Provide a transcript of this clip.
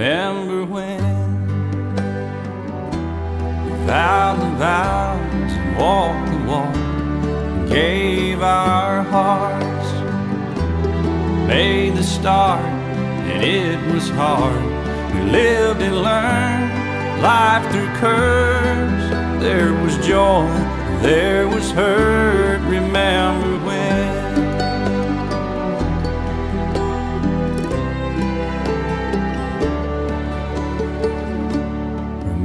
Remember when we vowed the vows and walked the walk and gave our hearts, made the start, and it was hard. We lived and learned life through curves. There was joy, there was hurt.